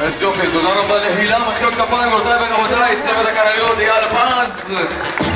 אז יופי, תודה רבה להילה, מחיאות כפיים, גבירותיי ורבותיי, צוות הכלליות אייל פז!